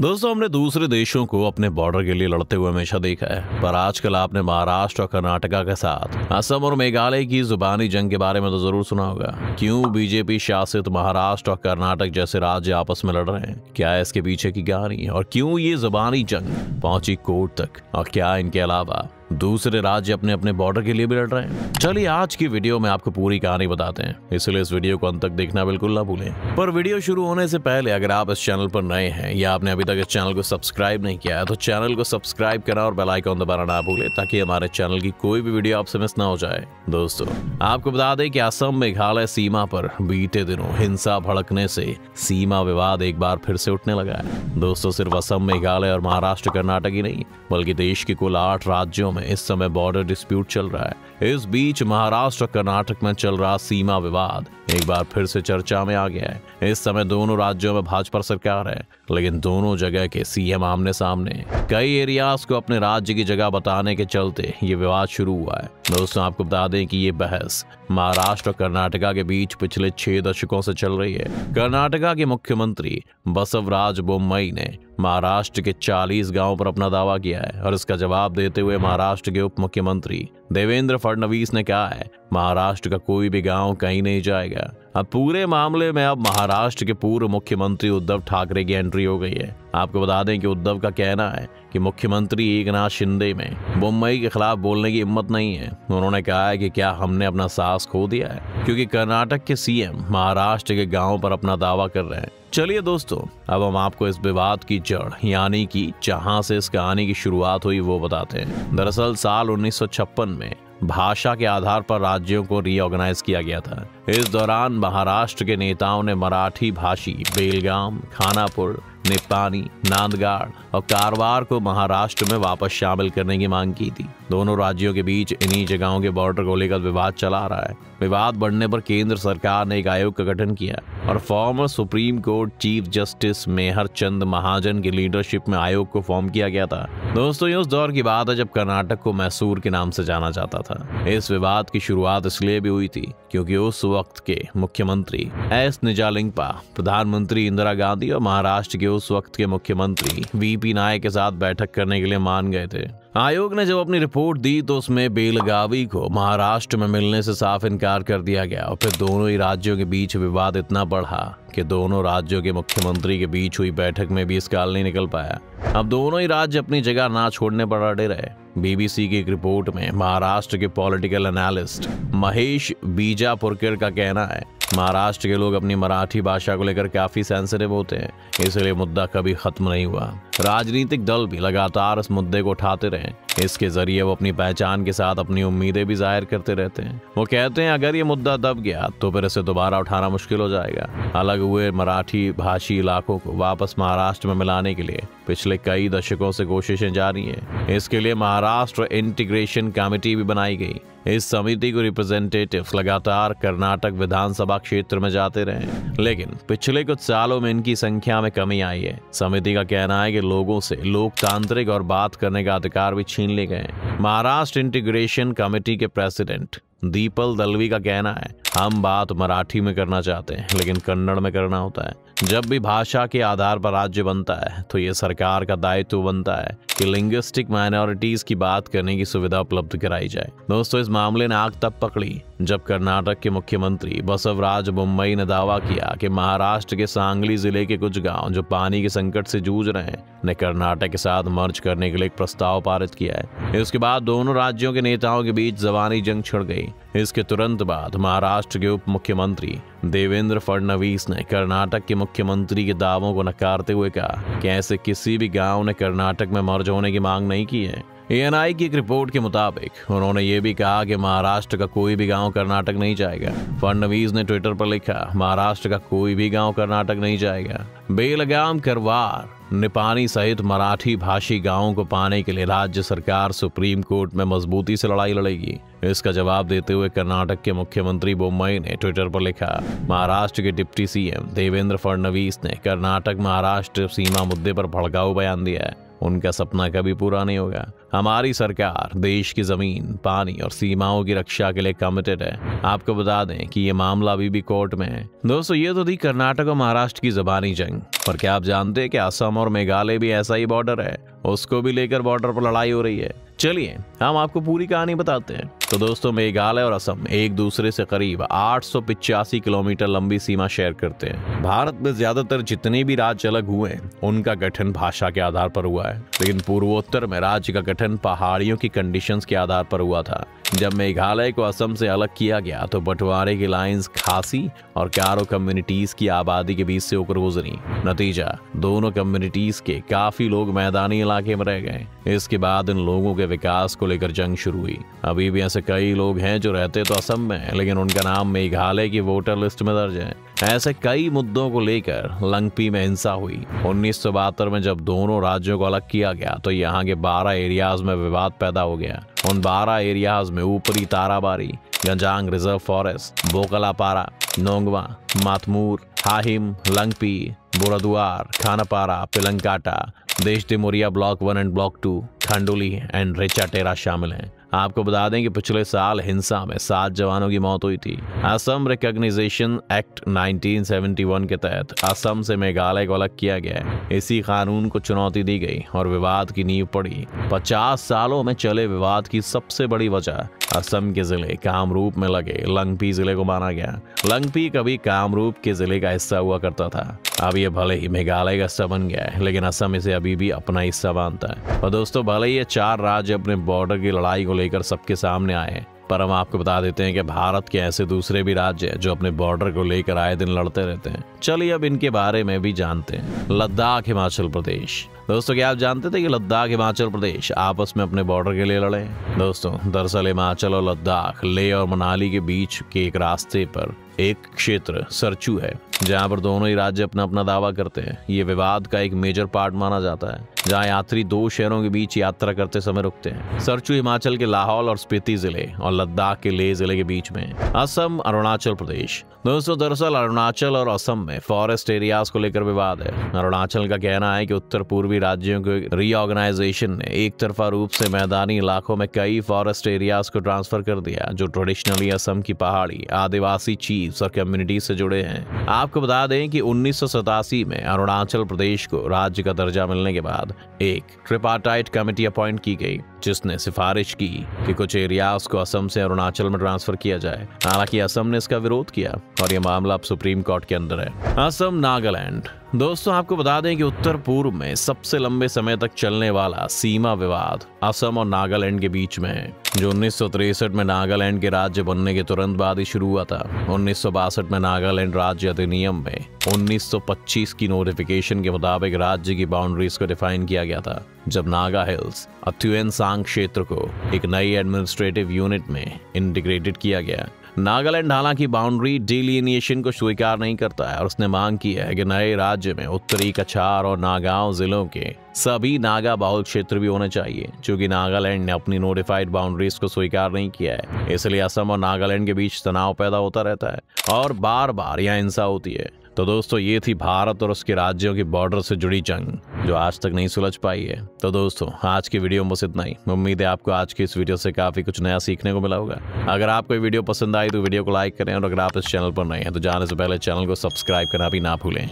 दोस्तों, हमने दूसरे देशों को अपने बॉर्डर के लिए लड़ते हुए हमेशा देखा है, पर आजकल आपने महाराष्ट्र और कर्नाटका के साथ असम और मेघालय की जुबानी जंग के बारे में तो ज़रूर सुना होगा। क्यों बीजेपी शासित महाराष्ट्र और कर्नाटक जैसे राज्य आपस में लड़ रहे हैं? क्या है इसके पीछे की कहानी और क्यों ये जुबानी जंग पहुँची कोर्ट तक? और क्या इनके अलावा? दूसरे राज्य अपने अपने बॉर्डर के लिए भी लड़ रहे हैं। चलिए, आज की वीडियो में आपको पूरी कहानी बताते हैं। इसलिए इस वीडियो को अंत तक देखना बिल्कुल ना भूलें। पर वीडियो शुरू होने से पहले, अगर आप इस चैनल पर नए हैं या आपने अभी तक इस चैनल को सब्सक्राइब नहीं किया है तो चैनल को सब्सक्राइब करना और बेल आइकॉन दबाना ना भूलें, ताकि हमारे चैनल की कोई भी वीडियो आपसे मिस ना हो जाए। दोस्तों, आपको बता दें कि असम मेघालय सीमा पर बीते दिनों हिंसा भड़कने से सीमा विवाद एक बार फिर से उठने लगा है। दोस्तों, सिर्फ़ असम, मेघालय और महाराष्ट्र, कर्नाटक ही नहीं, बल्कि देश के कुल आठ राज्यों में इस समय बॉर्डर डिस्प्यूट चल रहा है। इस बीच महाराष्ट्र और कर्नाटक में चल रहा सीमा विवाद। एक बार फिर से चर्चा में आ गया है। इस समय दोनों राज्यों में भाजपा सरकार है, लेकिन दोनों जगह के सीएम आमने सामने कई एरियाज़ को अपने राज्य की जगह बताने के चलते ये विवाद शुरू हुआ है। दोस्तों, आपको बता दें कि ये बहस महाराष्ट्र और कर्नाटका के बीच पिछले छह दशकों से चल रही है। कर्नाटका के मुख्यमंत्री बसवराज बोम्मई ने महाराष्ट्र के 40 गाँवों पर अपना दावा किया है और इसका जवाब देते हुए महाराष्ट्र के उप मुख्यमंत्री देवेंद्र फडणवीस ने कहा है, महाराष्ट्र का कोई भी गाँव कहीं नहीं जाएगा। अब पूरे मामले में अब महाराष्ट्र के पूर्व मुख्यमंत्री उद्धव ठाकरे की एंट्री हो गई है। आपको बता दें कि उद्धव का कहना है कि मुख्यमंत्री एकनाथ शिंदे में मुंबई के खिलाफ बोलने की हिम्मत नहीं है। उन्होंने कहा है कि क्या हमने अपना साहस खो दिया है? क्योंकि कर्नाटक के सीएम महाराष्ट्र के गाँव पर अपना दावा कर रहे हैं। चलिए दोस्तों, अब हम आपको इस विवाद की जड़, यानी कि जहाँ से इस कहानी की शुरुआत हुई, वो बताते हैं। दरअसल, साल 1956 में भाषा के आधार पर राज्यों को रीऑर्गेनाइज किया गया था। इस दौरान महाराष्ट्र के नेताओं ने मराठी भाषी, बेलगाम, खानापुर निपानी नांदगाड़ और कारवार को महाराष्ट्र में वापस शामिल करने की मांग की थी। दोनों राज्यों के बीच इन्हीं जगहों के बॉर्डर को लेकर विवाद चला रहा है। विवाद बढ़ने पर केंद्र सरकार ने एक आयोग का गठन किया और former supreme court chief justice Mehr Chand Mahajan की लीडरशिप में आयोग को फॉर्म किया गया था। दोस्तों ये उस दौर की बात है जब कर्नाटक को मैसूर के नाम से जाना जाता था। इस विवाद की शुरुआत इसलिए भी हुई थी क्योंकि उस वक्त के मुख्यमंत्री एस. निजालिंगपा, प्रधानमंत्री इंदिरा गांधी और महाराष्ट्र के उस वक्त के मुख्यमंत्री वीपी नायक के साथ बैठक करने के लिए मान गए थे। आयोग ने जब अपनी रिपोर्ट दी तो उसमें बेलगावी को महाराष्ट्र में मिलने से साफ़ इनकार कर दिया गया और फिर दोनों ही राज्यों के बीच विवाद इतना बढ़ा कि दोनों राज्यों के मुख्यमंत्री के बीच हुई बैठक में भी इसका हल नहीं निकल पाया। अब दोनों ही राज्य अपनी जगह ना छोड़ने पर अड़े रहे। बीबीसी की एक रिपोर्ट में महाराष्ट्र के पॉलिटिकल एनालिस्ट महेश बीजापुरकर का कहना है, महाराष्ट्र के लोग अपनी मराठी भाषा को लेकर काफ़ी सेंसिटिव होते हैं, इसलिए मुद्दा कभी खत्म नहीं हुआ। राजनीतिक दल भी लगातार इस मुद्दे को उठाते रहे। इसके ज़रिए वो अपनी पहचान के साथ अपनी उम्मीदें भी ज़ाहिर करते रहते हैं। वो कहते हैं, अगर ये मुद्दा दब गया तो फिर इसे दोबारा उठाना मुश्किल हो जाएगा। अलग हुए मराठी भाषी इलाकों को वापस महाराष्ट्र में मिलाने के लिए पिछले कई दशकों से कोशिशें जारी हैं। इसके लिए महाराष्ट्र इंटीग्रेशन कमेटी भी बनाई गई। इस समिति को रिप्रेजेंटेटिव लगातार कर्नाटक विधानसभा क्षेत्र में जाते रहे लेकिन पिछले कुछ सालों में इनकी संख्या में कमी आई है। समिति का कहना है कि लोगों से लोकतांत्रिक और बात करने का अधिकार भी छीन ले गए महाराष्ट्र इंटीग्रेशन कमेटी के प्रेसिडेंट दीपल दलवी का कहना है, हम बात मराठी में करना चाहते हैं, लेकिन कन्नड़ में करना होता है। जब भी भाषा के आधार पर राज्य बनता है तो ये सरकार का दायित्व बनता है कि लिंग्विस्टिक माइनॉरिटीज की बात करने की सुविधा उपलब्ध कराई जाए। दोस्तों, इस मामले ने आग तब पकड़ी जब कर्नाटक के मुख्यमंत्री बसवराज बुम्बई ने दावा किया कि महाराष्ट्र के सांगली ज़िले के कुछ गाँव जो पानी के संकट से जूझ रहे हैं, ने कर्नाटक के साथ मर्ज करने के लिए एक प्रस्ताव पारित किया है। इसके बाद दोनों राज्यों के नेताओं के बीच जवानी जंग छिड़ गई। इसके तुरंत बाद महाराष्ट्र के उप मुख्यमंत्री देवेंद्र फडणवीस ने कर्नाटक के मुख्यमंत्री के दावों को नकारते हुए कहा कि ऐसे किसी भी गाँव ने कर्नाटक में मर्ज होने की मांग नहीं की है। एएनआई की एक रिपोर्ट के मुताबिक, उन्होंने ये भी कहा कि महाराष्ट्र का कोई भी गाँव कर्नाटक नहीं जाएगा। फडनवीस ने ट्विटर पर लिखा, महाराष्ट्र का कोई भी गाँव कर्नाटक नहीं जाएगा। बेलगाम, करवार, निपानी सहित मराठी भाषी गाँवों को पाने के लिए राज्य सरकार सुप्रीम कोर्ट में मजबूती से लड़ाई लड़ेगी। इसका जवाब देते हुए कर्नाटक के मुख्यमंत्री बोम्मई ने ट्विटर पर लिखा, महाराष्ट्र के डिप्टी सीएम देवेंद्र फडणवीस ने कर्नाटक महाराष्ट्र सीमा मुद्दे पर भड़काऊ बयान दिया है। उनका सपना कभी पूरा नहीं होगा। हमारी सरकार देश की ज़मीन, पानी और सीमाओं की रक्षा के लिए कमिटेड है। आपको बता दें कि ये मामला अभी भी कोर्ट में है। दोस्तों, ये तो थी कर्नाटक और महाराष्ट्र की जबानी जंग। पर क्या आप जानते हैं कि असम और मेघालय भी ऐसा ही बॉर्डर है? उसको भी लेकर बॉर्डर पर लड़ाई हो रही है। चलिए, हम आपको पूरी कहानी बताते हैं। तो दोस्तों मेघालय और असम एक दूसरे से करीब आठ किलोमीटर लंबी सीमा शेयर करते हैं। भारत में ज़्यादातर जितने भी राज्य अलग हुए हैं, उनका गठन भाषा के आधार पर हुआ है। लेकिन पूर्वोत्तर में राज्य का गठन पहाड़ियों की कंडीशंस के आधार पर हुआ था। जब मेघालय को असम से अलग किया गया तो बंटवारे की लाइंस खासी और कारो कम्युनिटीज की आबादी के बीच से होकर गुजरी। नतीजा दोनों कम्युनिटीज के काफ़ी लोग मैदानी इलाके में रह गए। इसके बाद इन लोगों के विकास को लेकर जंग शुरू हुई। अभी भी ऐसे कई लोग हैं जो रहते तो असम में लेकिन उनका नाम मेघालय की वोटर लिस्ट में दर्ज है। ऐसे कई मुद्दों को लेकर लंगपी में हिंसा हुई। उन्नीस सौ बहत्तर में जब दोनों राज्यों को अलग किया गया तो यहाँ के 12 एरियाज़ में विवाद पैदा हो गया। उन 12 एरियाज़ में ऊपरी Tarabari, Ganjang reserve forest Boklapara, Nongwah Mathamur Hahim, Langpih Boraduar Khanapara Pillangkata Deshdemoria block one and block two Khandoli and Recha Tera शामिल हैं। आपको बता दें कि पिछले साल हिंसा में सात जवानों की मौत हुई थी। असम रिकॉग्निजेशन एक्ट 1971 के तहत असम से मेघालय को अलग किया गया इसी कानून को चुनौती दी गई और विवाद की नींव पड़ी। 50 सालों में चले विवाद की सबसे बड़ी वजह असम के ज़िले कामरूप में लगे लंगपी ज़िले को माना गया। लंगपी कभी कामरूप के ज़िले का हिस्सा हुआ करता था। अब ये भले ही मेघालय का हिस्सा बन गया है, लेकिन असम इसे अभी भी अपना हिस्सा मानता है। और दोस्तों, भले ही ये चार राज्य अपने बॉर्डर की लड़ाई को लेकर सबके सामने आए पर हम आपको बता देते हैं कि भारत के ऐसे दूसरे भी राज्य हैं जो अपने बॉर्डर को लेकर आए दिन लड़ते रहते हैं। चलिए अब इनके बारे में भी जानते हैं। लद्दाख, हिमाचल प्रदेश। दोस्तों, क्या आप जानते थे कि लद्दाख, हिमाचल प्रदेश आपस में अपने बॉर्डर के लिए लड़े? दोस्तों, दरअसल हिमाचल और लद्दाख, ले और मनाली के बीच के एक रास्ते पर एक क्षेत्र, सरचू है, जहाँ पर दोनों ही राज्य अपना अपना दावा करते हैं। ये विवाद का एक मेजर पार्ट माना जाता है। जहाँ यात्री दो शहरों के बीच यात्रा करते समय रुकते हैं। सरचू हिमाचल के लाहौल और स्पीति ज़िले और लद्दाख के ले ज़िले के बीच में। असम, अरुणाचल प्रदेश। दोस्तों, दरअसल अरुणाचल और असम में फॉरेस्ट एरियाज़ को लेकर विवाद है। अरुणाचल का कहना है कि उत्तर पूर्वी राज्यों के रीऑर्गेनाइजेशन ने एक तरफा रूप से मैदानी इलाकों में कई फॉरेस्ट एरियाज़ को ट्रांसफ़र कर दिया, जो ट्रेडिशनली असम की पहाड़ी, आदिवासी चीफ और कम्युनिटी से जुड़े हैं। आपको बता दें कि उन्नीस सौ सतासी में अरुणाचल प्रदेश को राज्य का दर्जा मिलने के बाद एक ट्रिपार्टाइट कमेटी अपॉइंट की गई, जिसने सिफारिश की कि कुछ एरियाज़ को असम से अरुणाचल में ट्रांसफ़र किया जाए। हालाँकि असम ने इसका विरोध किया और यह मामला अब सुप्रीम कोर्ट के अंदर है। असम, नागालैंड। दोस्तों, आपको बता दें कि उत्तर पूर्व में सबसे लंबे समय तक चलने वाला सीमा विवाद असम और नागालैंड के बीच में है, जो उन्नीस में नागालैंड के राज्य बनने के तुरंत बाद ही शुरू हुआ था। उन्नीस सौ बासठ में नागालैंड राज्य अधिनियम में 1925 की नोटिफिकेशन के मुताबिक राज्य की बाउंड्रीज को डिफाइन किया गया था, जब नागा हिल्स अथुएन सांग क्षेत्र को एक नई एडमिनिस्ट्रेटिव यूनिट में इंटीग्रेटेड किया गया। नागालैंड हालाँकि बाउंड्री डिलिनिएशन को स्वीकार नहीं करता है और उसने मांग की है कि नए राज्य में उत्तरी कछार और नागांव जिलों के सभी नागा बाहुल क्षेत्र भी होने चाहिए क्योंकि नागालैंड ने अपनी नोटिफाइड बाउंड्रीज को स्वीकार नहीं किया है। इसलिए असम और नागालैंड के बीच तनाव पैदा होता रहता है और बार बार यहाँ हिंसा होती है। तो दोस्तों, ये थी भारत और उसके राज्यों की बॉर्डर से जुड़ी जंग, जो आज तक नहीं सुलझ पाई है। तो दोस्तों, आज की वीडियो में बस इतना ही। उम्मीद है आपको आज की इस वीडियो से काफ़ी कुछ नया सीखने को मिला होगा। अगर आपको ये वीडियो पसंद आई तो वीडियो को लाइक करें और अगर आप इस चैनल पर नए हैं तो जाने से पहले चैनल को सब्सक्राइब करना भी ना भूलें।